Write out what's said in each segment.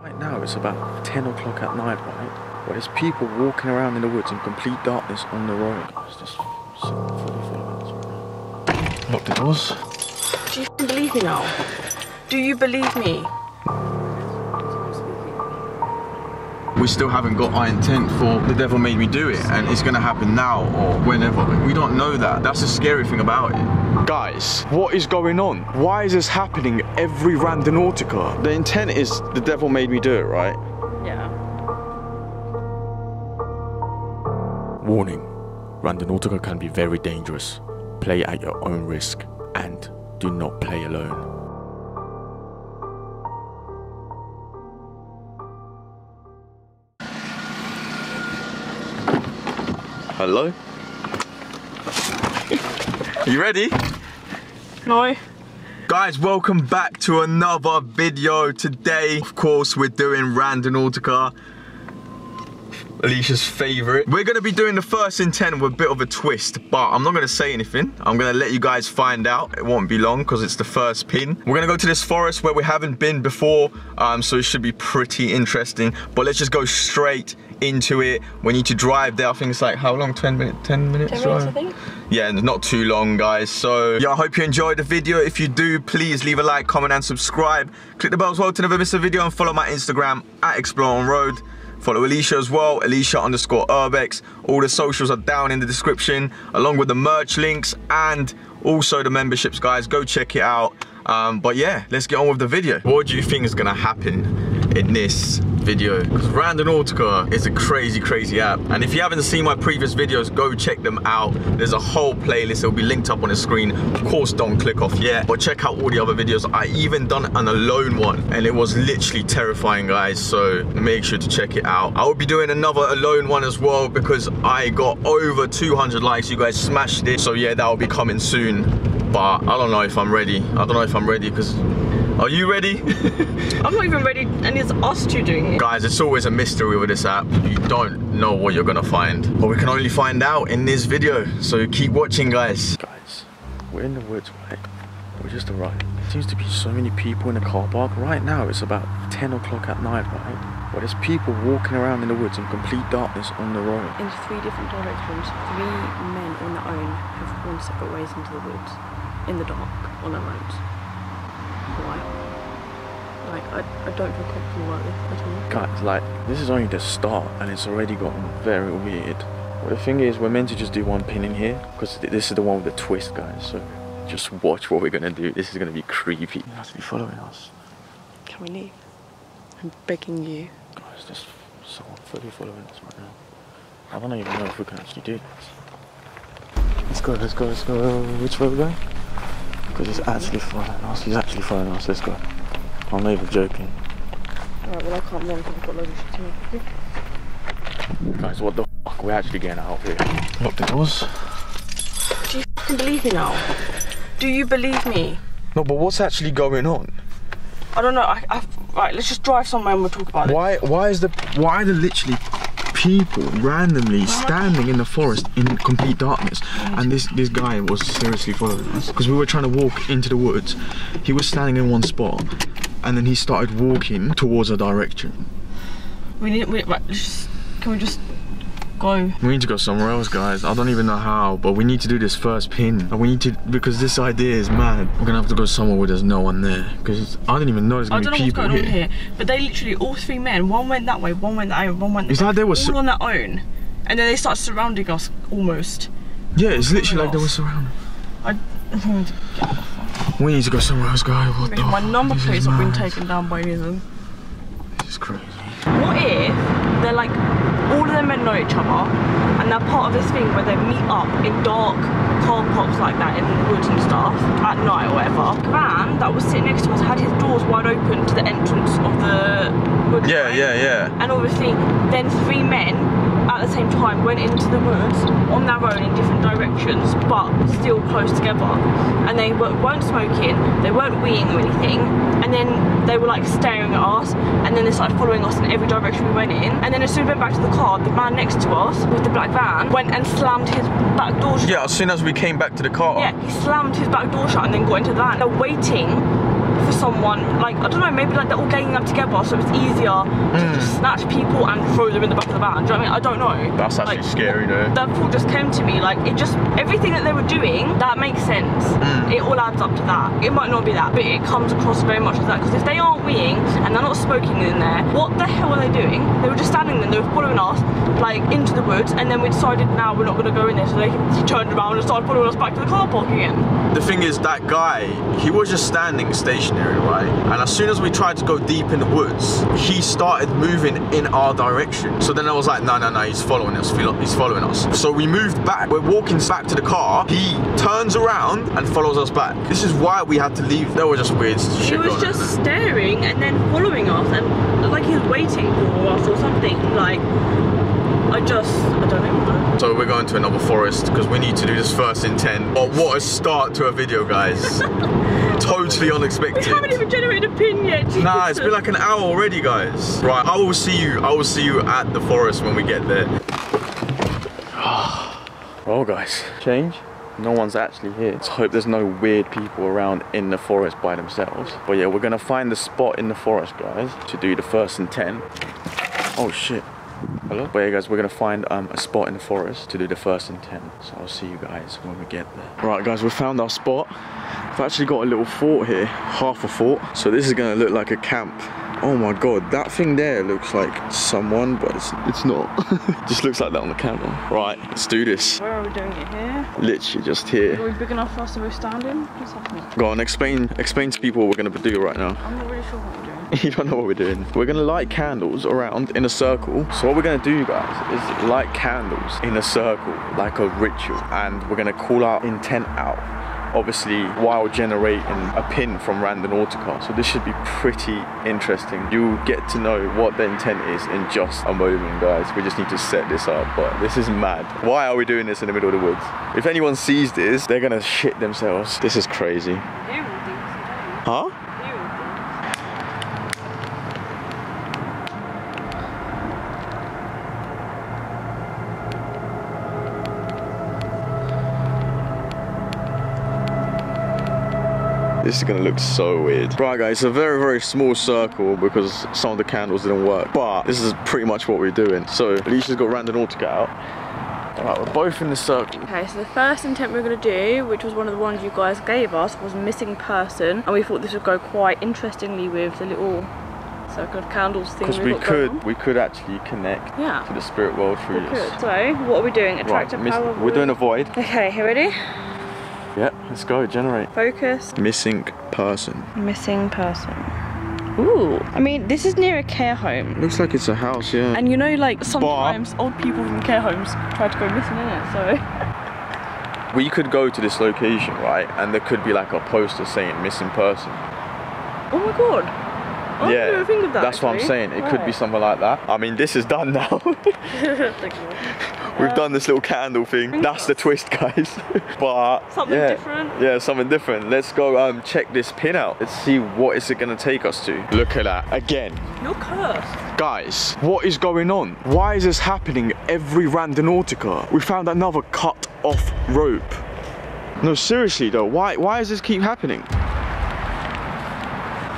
Right now it's about 10 o'clock at night, right? But there's people walking around in the woods in complete darkness on the road. It's just so fully full Lock the doors. Do you believe me now? Do you believe me? We still haven't got our intent for the devil made me do it and it's gonna happen now or whenever. We don't know that. That's the scary thing about it. Guys, what is going on? Why is this happening every Randonautica? The intent is the devil made me do it, right? Yeah. Warning, Randonautica can be very dangerous. Play at your own risk and do not play alone. Hello? You ready? No. Guys, welcome back to another video. Today, of course, we're doing Randonautica. Alicia's favorite. We're gonna be doing the first intent with a bit of a twist, but I'm not gonna say anything. I'm gonna let you guys find out. It won't be long because it's the first pin. We're gonna go to this forest where we haven't been before, um, so it should be pretty interesting. But let's just go straight into it. We need to drive there. I think it's like, how long? 10 minutes? 10 minutes 10 drive? minutes, I think. Yeah, not too long, guys. So, yeah, I hope you enjoyed the video. If you do, please leave a like, comment, and subscribe. Click the bell as well to never miss a video and follow my Instagram at ExplorerOnRoad. Follow Alicia as well, Alicia underscore Urbex. All the socials are down in the description, along with the merch links and also the memberships, guys. Go check it out. Um, but yeah, let's get on with the video. What do you think is gonna happen in this video? Because Randonautica is a crazy, crazy app. And if you haven't seen my previous videos, go check them out. There's a whole playlist, it'll be linked up on the screen. Of course, don't click off yet, but check out all the other videos. I even done an alone one, and it was literally terrifying, guys. So make sure to check it out. I will be doing another alone one as well because I got over 200 likes. You guys smashed it. So yeah, that will be coming soon but I don't know if I'm ready. I don't know if I'm ready because are you ready? I'm not even ready, and it's us two doing it. Guys, it's always a mystery with this app. You don't know what you're gonna find, but we can only find out in this video. So keep watching, guys. Guys, we're in the woods, right? We just arrived. There seems to be so many people in the car park. Right now, it's about 10 o'clock at night, right? But there's people walking around in the woods in complete darkness on the road. In three different directions, three men on their own have gone separate ways into the woods, in the dark, on their own. Why? Like, I, I don't feel comfortable about this at all. Guys, like, this is only the start and it's already gotten very weird. But the thing is, we're meant to just do one pin in here because this is the one with the twist, guys. So just watch what we're gonna do. This is gonna be creepy. You have to be following us. Can we leave? I'm begging you. Guys, there's someone fully following us right now. I don't even know if we can actually do this. Let's go, let's go, let's go. Which way are we going? Because he's actually following us. He's actually following us. Let's go. I'm not even joking. Alright, well I can't run because I've got loads of shit to do. Guys, what the fuck? We're actually getting out of here. Lock the doors. Do you f***ing believe me now? Do you believe me? No, but what's actually going on? I don't know. I, I, right, let's just drive somewhere and we'll talk about it. Why? Why is the? Why are there literally people randomly standing in the forest in complete darkness? Mm. And this this guy was seriously following us because we were trying to walk into the woods. He was standing in one spot, and then he started walking towards a direction. We need. We, right, just. Can we just go? We need to go somewhere else, guys. I don't even know how, but we need to do this first pin. And we need to because this idea is mad. We're gonna have to go somewhere where there's no one there because I didn't even know there's gonna don't know be what's people going here. on here, but they literally all three men. One went that way, one went that way, one went. It's like they were all on their own, and then they started surrounding us almost. Yeah, it's literally like they were surrounded. I. We need to go somewhere else, guys. What the? My number plates have been taken down by them. This is crazy. What if they're like all of them men know each other and they're part of this thing where they meet up in dark car parks like that in the woods and stuff at night or whatever. The van that was sitting next to us had his doors wide open to the entrance of the wood. Yeah, right? yeah, yeah. And obviously then three men at the same time went into the woods on their own in different directions but still close together and they were, weren't smoking they weren't weeing or anything and then they were like staring at us and then they started following us in every direction we went in and then as soon as we went back to the car the man next to us with the black van went and slammed his back door shut Yeah, as soon as we came back to the car. yeah, he slammed his back door shut and then got into the van. They're waiting for someone. Like I don't know, maybe like they're all ganging up together, so it's easier to Hmm. just snatch people and throw them in the back of the van. Do you know what I mean? I don't know. That's actually Like, scary, though. That thought just came to me. Like it just everything that they were doing that makes sense. Hmm. It all adds up to that. It might not be that, but it comes across very much as that. Because if they aren't weeing and they're not smoking in there, what the hell are they doing? They were just standing there. They were following us like into the woods, and then we decided now we're not going to go in there. So they he turned around and started following us back to the car park again. The thing is, that guy, he was just standing stationary, right? And as soon as we tried to go deep in the woods, he started moving in our direction. So then I was like, no, no, no, he's following us. He's following us. So we moved back. We're walking back to the car. He turns around and follows us back. This is why we had to leave. There were just weird shit He was just there. staring and then following us, and like he was waiting for us or something. Like I just, I don't know. So we're going to another forest because we need to do this first intent. But what a start to a video, guys. totally unexpected. We unexpected. haven't even generated a pin yet. Nah, it's been like an hour already, guys. Right, I will see you. I will see you at the forest when we get there. well, guys, change. No one's actually here. Let's hope there's no weird people around in the forest by themselves. But yeah, we're gonna find the spot in the forest, guys, to do the first intent. Oh shit. Hello? But yeah, guys, we're gonna find um, a spot in the forest to do the first intent. So I'll see you guys when we get there. Right, guys, we found our spot. We've actually got a little fort here, half a fort. So this is gonna look like a camp. Oh my god, that thing there looks like someone, but it's, it's not. just looks like that on the camera. Right, let's do this. Where are we doing it here? Literally just here. Are here. we big enough for us to be standing? What's happening? Go on, explain explain to people what we're gonna do right now. I'm not really sure what we're doing. You don't know what we're doing. We're gonna light candles around in a circle. So what we're gonna do, guys, is light candles in a circle, like a ritual, and we're gonna call our intent out. Obviously, while generating a pin from Random Randonautica. So this should be pretty interesting. You'll get to know what the intent is in just a moment, guys. We just need to set this up, but this is mad. Why are we doing this in the middle of the woods? If anyone sees this, they're gonna shit themselves. This is crazy. You will do this, Huh? you will do. This is gonna look so weird. Right guys, it's a very, very small circle because some of the candles didn't work. But this is pretty much what we're doing. So Alicia's got Randonautica out. Alright, we're both in the circle. Okay, so the first intent we going to do, which was one of the ones you guys gave us, was missing person. And we thought this would go quite interestingly with the little circle of candles thing Because we could we could actually connect Yeah. to the spirit world through We this. could. So, what are we doing? Right, Attractive miss- power. we're doing a void. Okay, you ready? Yeah, let's go, generate. Focus. Missing person. Missing person. Ooh. I mean, this is near a care home. Looks like it's a house, yeah. And you know, like, sometimes old people from care homes try to go missing in it, so. we could go to this location, right? And there could be like a poster saying missing person. Oh my god. I yeah, didn't even think of that. that's what I'm saying. It could be something like that. I mean, this is done now. We've done this little candle thing. That's the twist, guys. but Something yeah, different. Yeah, something different. Let's go um check this pin out. Let's see what is it gonna take us to. Look at that again. You're cursed. Guys, what is going on? Why is this happening every Randonautica? We found another cut off rope. No, seriously though, why why does this keep happening?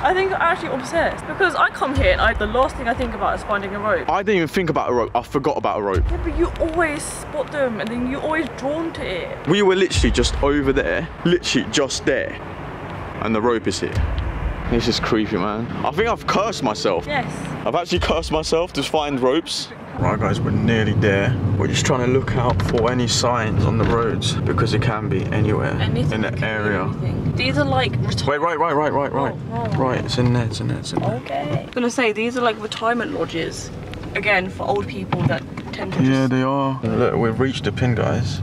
I think I'm actually obsessed because I come here and I, the last thing I think about is finding a rope. I didn't even think about a rope. I forgot about a rope. Yeah, but you always spot them and then you're always drawn to it. We were literally just over there, literally just there, and the rope is here. This is creepy, man. I think I've cursed myself. Yes. I've actually cursed myself to find ropes. Right guys, we're nearly there. We're just trying to look out for any signs on the roads because it can be anywhere Anything in the could be area. Anything. These are like. reti- Wait, right, right, right, right, right. Oh, oh. Right, it's in there, it's in there, it's in there. Okay. I'm gonna say these are like retirement lodges. Again, for old people that tend to Yeah, just. they are. Look, we've reached the pin, guys.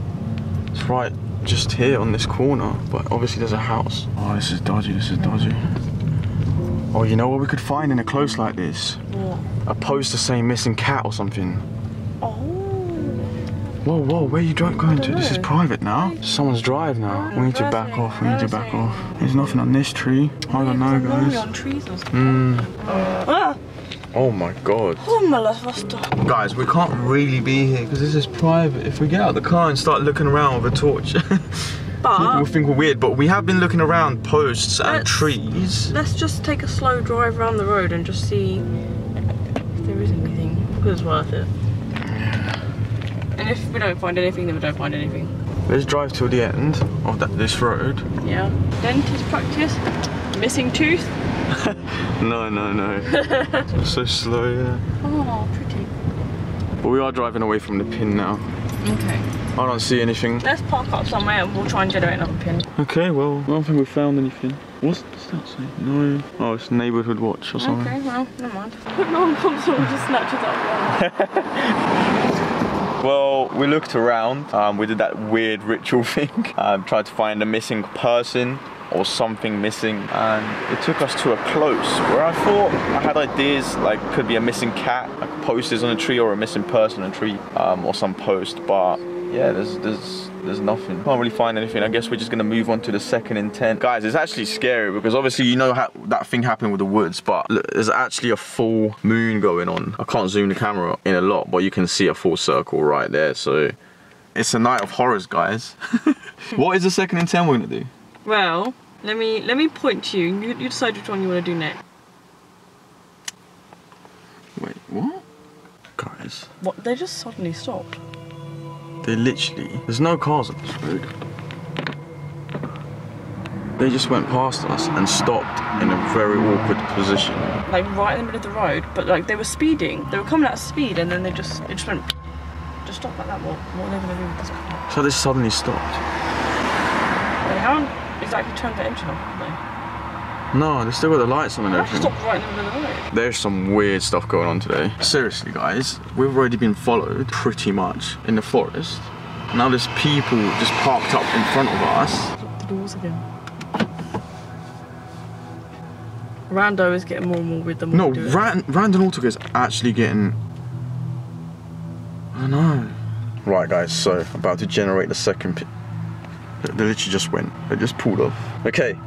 It's right just here on this corner, but obviously there's a house. Oh, this is dodgy, this is dodgy. Oh, you know what we could find in a close like this? What? A poster saying missing cat or something. Whoa, whoa, where are you dri- going to? don't This is private now. Someone's drive now. We need to back off, we need to back off. There's nothing on this tree. I don't know, guys. on trees or something. Mm. Ah! Oh my god. Oh my last Guys, we can't really be here because this is private. If we get out of the car and start looking around with a torch, People will think we're weird, but we have been looking around posts and Let's- trees. let's just take a slow drive around the road and just see if there is anything. Because it's worth it. And if we don't find anything, then we don't find anything. Let's drive till the end of that, this road. Yeah. Dentist practice. Missing tooth. No, no, no. so slow, yeah. Oh, pretty. But we are driving away from the pin now. Okay. I don't see anything. Let's park up somewhere and we'll try and generate another pin. Okay, well, I don't think we found anything. What's does that say? No. Oh, it's neighborhood watch or something. Okay, well, never mind. no one comes along just snatches up. Well, we looked around. Um, we did that weird ritual thing. Um, tried to find a missing person or something missing, and it took us to a close where I thought I had ideas like could be a missing cat, like posters on a tree, or a missing person on a tree, um, or some post. But yeah, there's there's there's nothing. Can't really find anything. I guess we're just gonna move on to the second intent, guys. It's actually scary because obviously you know how that thing happened with the woods, but look, there's actually a full moon going on. I can't zoom the camera in a lot, but you can see a full circle right there. So It's a night of horrors, guys. what is the second intent we're gonna do? Well, let me let me point to you. You, you decide which one you want to do next. Wait, what? Guys, What? They just suddenly stopped. They literally, there's no cars on this road. They just went past us and stopped in a very awkward position. Like right in the middle of the road, but like they were speeding. They were coming at speed, and then they just it just went just stopped like that. What what are they gonna do with this car? So they suddenly stopped. They haven't exactly turned the engine off, have they? No, they still got the lights on and They everything. stopped right in the middle of the road. There's some weird stuff going on today. Seriously, guys, we've already been followed pretty much in the forest. Now there's people just parked up in front of us. The doors again. Rando is getting more and more with them. No, Rand, Randonautica is actually getting. I know. Right, guys, so about to generate the second. They they literally just went. They just pulled off. Okay,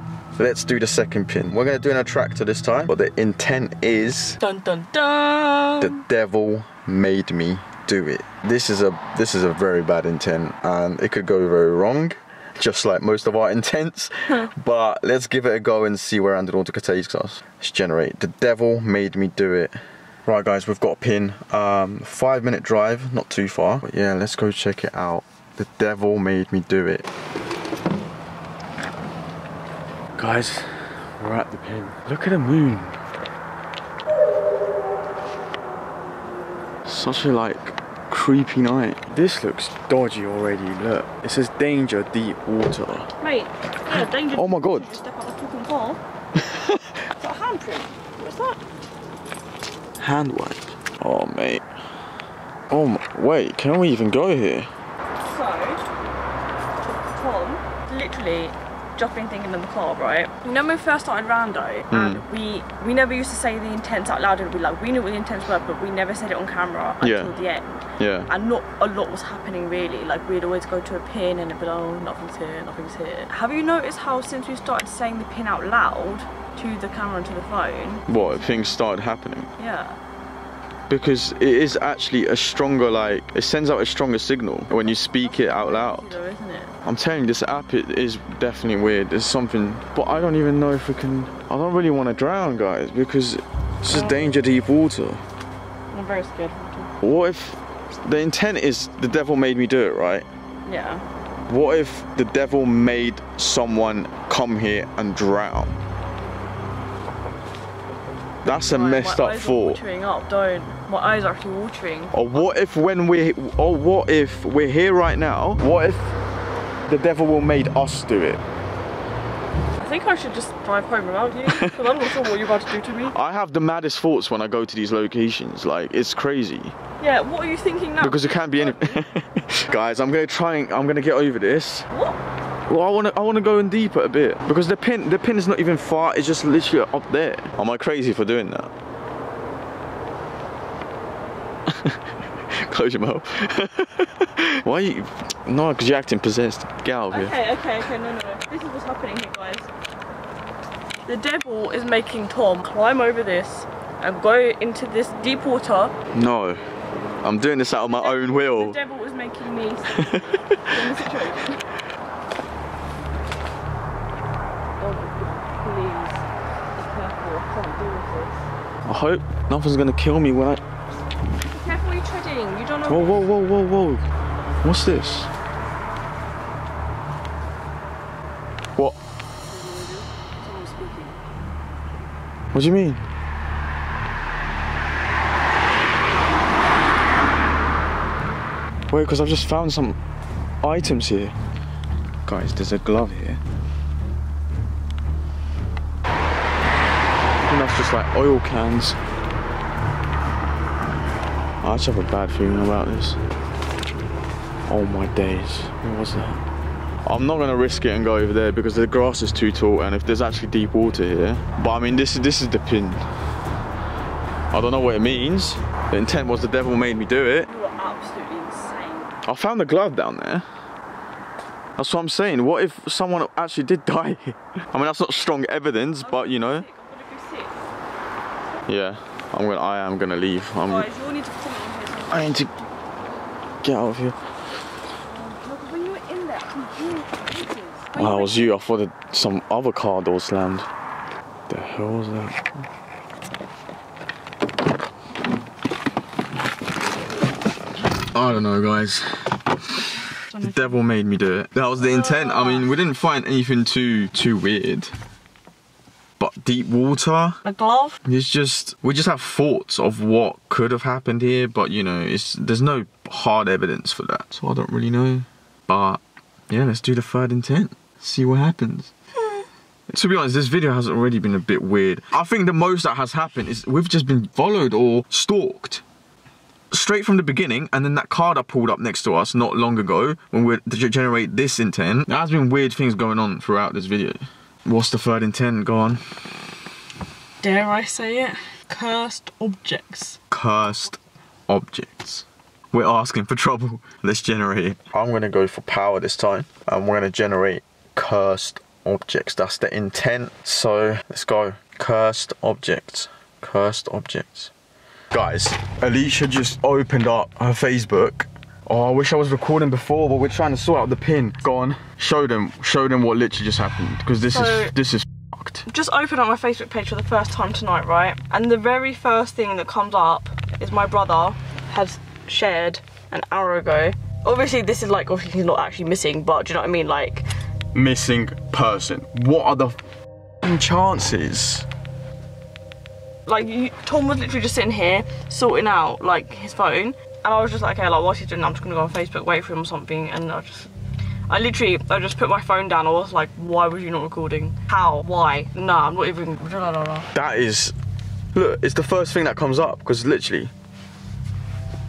let's do the second pin. We're gonna do an attractor this time, but the intent is Dun dun dun. the devil made me do it. This is a this is a very bad intent, and it could go very wrong, just like most of our intents. but let's give it a go and see where Randonautica takes us. Let's generate. The devil made me do it. Right, guys, we've got a pin. Um, five minute drive, not too far. But yeah, let's go check it out. The devil made me do it. Guys, we're at the pin. Look at the moon. Such a like creepy night. This looks dodgy already. Look, it says danger, deep water. Mate, yeah, danger. Oh my God. Just Step out of fucking car. Is that a handprint? What's that? Hand wipe. Oh mate. Oh my, wait, can we even go here? So, Tom, literally dropping thing in the club, right? You know when we first started Rando, Hmm. and we we never used to say the intents out loud, and we like we knew what the intents were, but we never said it on camera Yeah. until the end. Yeah. And not a lot was happening really. Like we'd always go to a pin and it'd be like, oh, nothing's here, nothing's here. Have you noticed how since we started saying the pin out loud to the camera and to the phone, What, things started happening? yeah. Because it is actually a stronger, like, it sends out a stronger signal when you speak it out loud. Though, isn't it? I'm telling you, this app it is definitely weird. There's something, but I don't even know if we can. I don't really want to drown, guys, because it's just danger deep water. I'm very scared. What if the intent is the devil made me do it, right? Yeah. What if the devil made someone come here and drown? That's a messed up thought. up, don't. My eyes are actually watering. Or what if when we or what if we're here right now? What if the devil will made us do it? I think I should just drive home without you, because I'm not sure what you're about to do to me. I have the maddest thoughts when I go to these locations. Like it's crazy Yeah, what are you thinking now? because it can't be any. Guys, I'm gonna try and I'm gonna get over this. What? Well, I wanna I wanna go in deeper a bit because the pin the pin is not even far. It's just literally up there. Am I crazy for doing that? Close your mouth. Why are you... No, because you're acting possessed. Get out of here. Okay, okay, okay, no, no. This is what's happening here, guys. The devil is making Tom climb over this and go into this deep water. No. I'm doing this out of my the own will. The devil is making me oh, I hope nothing's gonna kill me when I Whoa, whoa, whoa, whoa, whoa. What's this? What? What do you mean? Wait, because I've just found some items here. Guys, there's a glove here. And that's just like oil cans. I just have a bad feeling about this. Oh my days. What was that? I'm not gonna risk it and go over there because the grass is too tall and if there's actually deep water here. But I mean this is this is the pin. I don't know what it means. The intent was the devil made me do it. You are absolutely insane. I found the glove down there. That's what I'm saying. What if someone actually did die? I mean that's not strong evidence, but you know. Sick. I'm gonna go sick. Yeah. I'm gonna I am gonna leave. I'm I need to get out of here. When you were in there, I can hear voices. Wow, was you. I thought that some other car door slammed. The hell was that? I don't know, guys. The devil made me do it. That was the intent. I mean, we didn't find anything too too weird. But deep water, A glove? it's just we just have thoughts of what could have happened here, but you know, it's there's no hard evidence for that. So I don't really know. But yeah, let's do the third intent. See what happens. Hmm. to be honest, this video has already been a bit weird. I think the most that has happened is we've just been followed or stalked. Straight from the beginning, and then that car that pulled up next to us not long ago when we to generate this intent. There has been weird things going on throughout this video. What's the third intent? Go on. Dare I say it? Cursed objects. cursed objects. We're asking for trouble. Let's generate it. I'm gonna go for power this time, and we're gonna generate cursed objects. That's the intent. So let's go. Cursed objects. Cursed objects. Guys, Alicia just opened up her Facebook. Oh, I wish I was recording before, but we're trying to sort out the pin. Go on, show them, show them what literally just happened, because this So- is this is fucked. Just opened up my Facebook page for the first time tonight, right? And the very first thing that comes up is my brother has shared an hour ago. Obviously, this is like, obviously, he's not actually missing, but do you know what I mean? Like, Missing person. What are the f***ing chances? like you, Tom was literally just sitting here sorting out like his phone, and I was just like, okay, like what's he doing? I'm just gonna go on Facebook, wait for him or something, and I just, I literally, I just put my phone down. I was like, why was you not recording? How? Why? Nah, I'm not even. Blah, blah, blah. That is, look, it's the first thing that comes up because literally,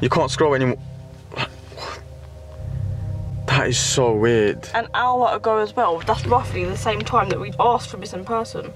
you can't scroll anymore. That is so weird. An hour ago as well. That's roughly the same time that we asked for missing person.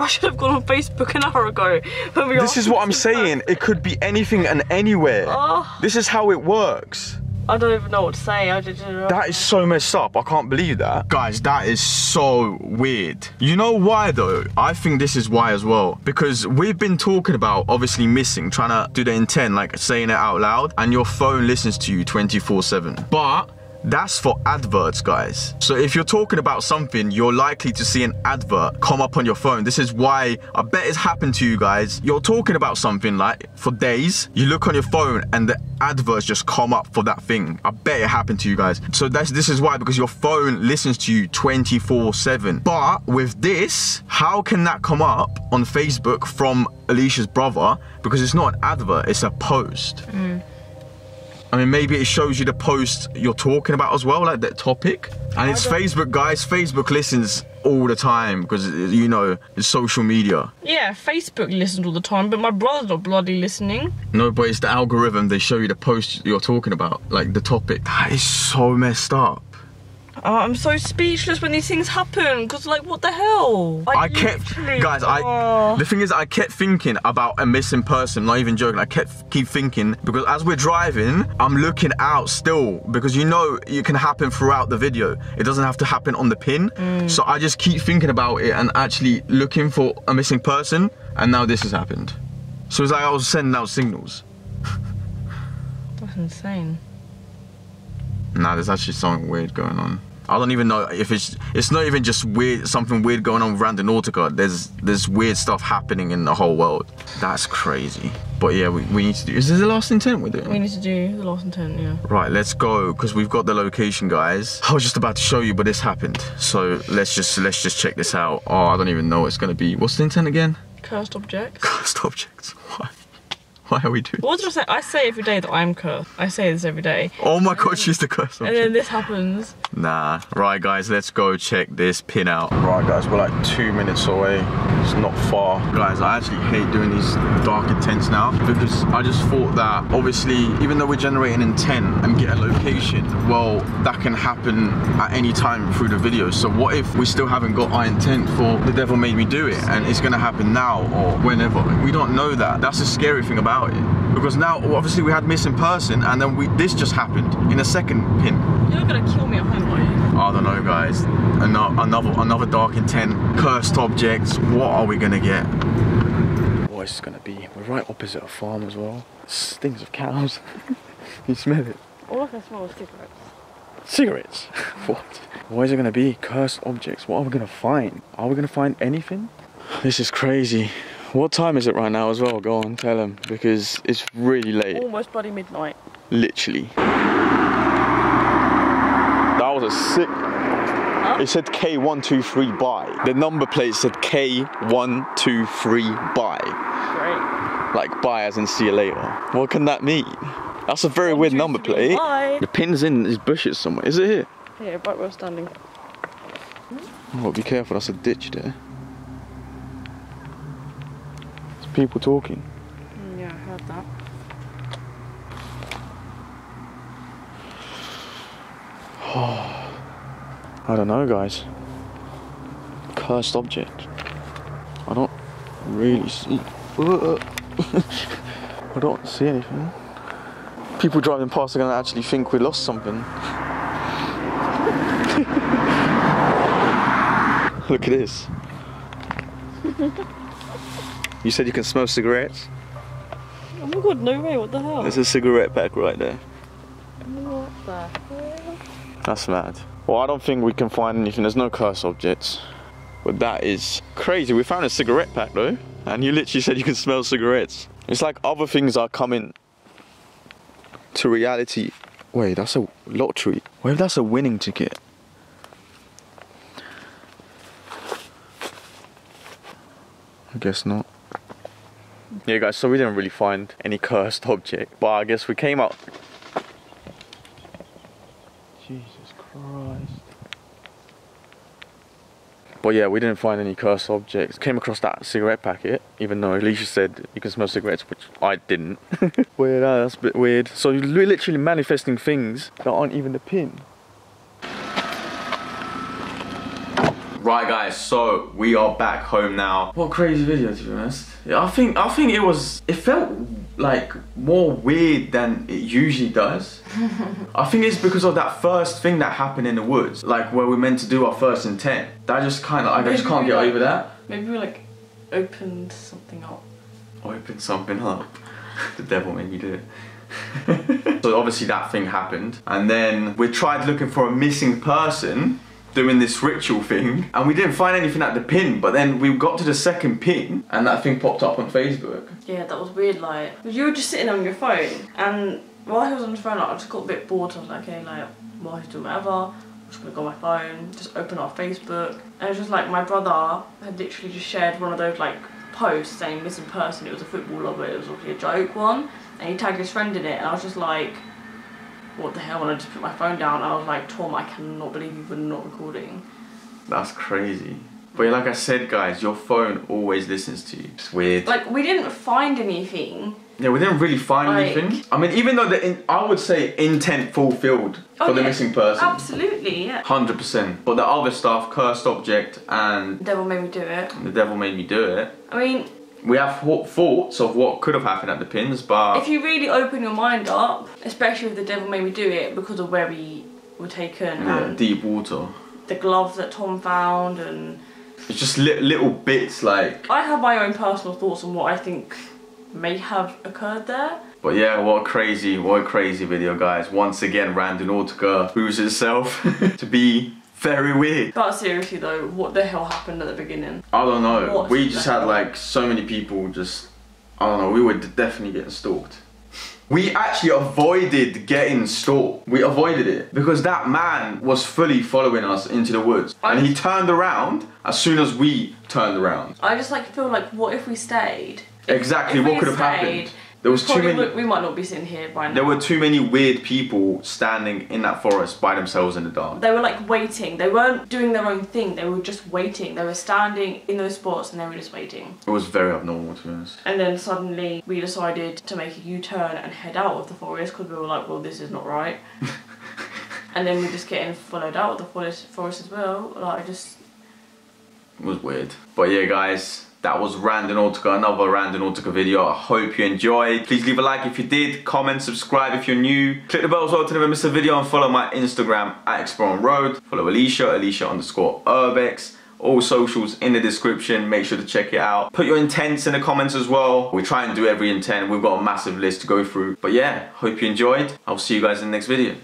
I should have gone on Facebook an hour ago when we This is what I'm saying. person. It could be anything and anywhere. Oh. This is how it works. I don't even know what to say. I didn't. That is so messed up. I can't believe that. Guys, that is so weird. You know why though? I think this is why as well. Because we've been talking about obviously missing, trying to do the intent, like saying it out loud, and your phone listens to you 24 7. But that's for adverts, guys. So if you're talking about something, you're likely to see an advert come up on your phone. This is why I bet it's happened to you guys. You're talking about something like for days, you look on your phone and the adverts just come up for that thing. I bet it happened to you guys. So that's this is why because your phone listens to you 24/7. But with this, how can that come up on Facebook from Alicia's brother? Because it's not an advert, it's a post. Mm. I mean, maybe it shows you the post you're talking about as well, like that topic. And it's Facebook, guys. Facebook listens all the time because you know it's social media. Yeah, Facebook listens all the time, but my brother's not bloody listening. No, but it's the algorithm. They show you the post you're talking about, like the topic. That is so messed up. Oh, I'm so speechless when these things happen. Cause like, what the hell? I kept, literally- guys. I Oh. the thing is, I kept thinking about a missing person. Not even joking. I kept keep thinking because as we're driving, I'm looking out still because you know it can happen throughout the video. It doesn't have to happen on the pin. Mm. So I just keep thinking about it and actually looking for a missing person. And now this has happened. So it's like I was sending out signals. That's insane. Nah, there's actually something weird going on. I don't even know if it's it's not even just weird something weird going on with Randonautica. There's there's weird stuff happening in the whole world. That's crazy. But yeah, we, we need to do. Is this the last intent we're doing? We need to do the last intent, yeah. Right, let's go because we've got the location, guys. I was just about to show you, but this happened. So let's just let's just check this out. Oh, I don't even know what it's gonna be. What's the intent again? Cursed objects. Cursed objects. Why? Why are we doing? What did I say? I say every day that I'm cursed. I say this every day. Oh my god, she's the cursed And then this happens. Nah. Right, guys, let's go check this pin out. Right, guys, we're like two minutes away. It's not far. Guys, I actually hate doing these dark intents now because I just thought that obviously, even though we're generating intent and get a location, well, that can happen at any time through the video. So what if we still haven't got our intent for the devil made me do it and it's gonna happen now or whenever? We don't know that. That's the scary thing about it. Because now, obviously, we had missing person, and then we this just happened in a second pin. You're gonna kill me at home, are you? I don't know, guys. Another, another, another dark intent, cursed objects. What are we gonna get? What is this gonna be? We're right opposite a farm as well. Stings of cows. you smell it? All I can smell is cigarettes. Cigarettes. what? What is it gonna be? Cursed objects. What are we gonna find? Are we gonna find anything? This is crazy. What time is it right now as well? Go on, tell them because it's really late. Almost bloody midnight. Literally. That was a sick. It said K123 buy. The number plate said K123 buy. Great. Like buy as in see you later. What can that mean? That's a very weird number plate. Bye. The pin's in these bushes somewhere. Is it here? Yeah, right where we're standing. Oh, be careful, that's a ditch there. There's people talking. Mm, yeah, I heard that. I don't know, guys. Cursed object. I don't really see. I don't see anything. People driving past are gonna actually think we lost something. Look at this. you said you can smell cigarettes? Oh my god, no way, what the hell? There's a cigarette pack right there. What the hell? That's mad. Well, I don't think we can find anything. There's no curse objects. But that is crazy. We found a cigarette pack though. And you literally said you can smell cigarettes. It's like other things are coming to reality. Wait, that's a lottery. What if that's a winning ticket? I guess not. Yeah, guys, so we didn't really find any cursed object. But I guess we came out Jesus Christ. But yeah, we didn't find any cursed objects. Came across that cigarette packet, even though Alicia said you can smell cigarettes, which I didn't. weird, that's a bit weird. So you're literally manifesting things that aren't even the pin. Right guys, so we are back home now. What a crazy video to be honest. I think I think it was it felt like more weird than it usually does. I think it's because of that first thing that happened in the woods, like where we meant to do our first intent. That just kind of, I just can't get over that. Maybe we like opened something up. Opened something up. the devil made me do it. so obviously that thing happened, and then we tried looking for a missing person. Doing this ritual thing, and we didn't find anything at the pin. But then we got to the second pin, and that thing popped up on Facebook. Yeah, that was weird. Like, you were just sitting on your phone, and while he was on the phone, like, I just got a bit bored. I was like, okay, like, while he's doing whatever, I'm just gonna go on my phone, just open our Facebook, and it was just like my brother had literally just shared one of those like posts saying missing person. It was a footballer, but it was obviously a joke one, and he tagged his friend in it, and I was just like. What the hell? And I just put my phone down. I was like, Tom, I cannot believe you were not recording. That's crazy. But like I said, guys, your phone always listens to you. It's weird. Like, we didn't find anything. Yeah, we didn't really find Like- anything. I mean, even though the in, I would say intent fulfilled oh, for Oh, the yeah. missing person. Absolutely, yeah. Hundred percent. But the other stuff, cursed object, and the Devil made me do it. the devil made me do it. I mean, We have thoughts of what could have happened at the pins, but if you really open your mind up, especially if the devil made me do it because of where we were taken yeah, and deep water. the gloves that Tom found and It's just li- little bits like. I have my own personal thoughts on what I think may have occurred there. But yeah, what a crazy, what a crazy video, guys. Once again, Randonautica proves itself to be Very weird. But seriously though, what the hell happened at the beginning? I don't know. What we just had like so many people just. I don't know. We were definitely getting stalked. We actually avoided getting stalked. We avoided it because that man was fully following us into the woods, and he turned around as soon as we turned around. I just like feel like, what if we stayed? Exactly If what could have happened. There was too many. would- we might not be sitting here by now. There were too many weird people standing in that forest by themselves in the dark. They were like waiting. They weren't doing their own thing. They were just waiting. They were standing in those spots and they were just waiting. It was very abnormal to be honest. And then suddenly we decided to make a U-turn and head out of the forest because we were like, well, this is not right. and then we just getting followed out of the forest, forest as well. Like, I just It was weird. But yeah, guys, that was Randonautica, another Randonautica video. I hope you enjoyed. Please leave a like if you did, comment, subscribe if you're new. Click the bell as well to never miss a video and follow my Instagram at ExplorerOnRoad. Follow Alicia, Alicia underscore Urbex. All socials in the description. Make sure to check it out. Put your intents in the comments as well. We try and do every intent. We've got a massive list to go through. But yeah, hope you enjoyed. I'll see you guys in the next video.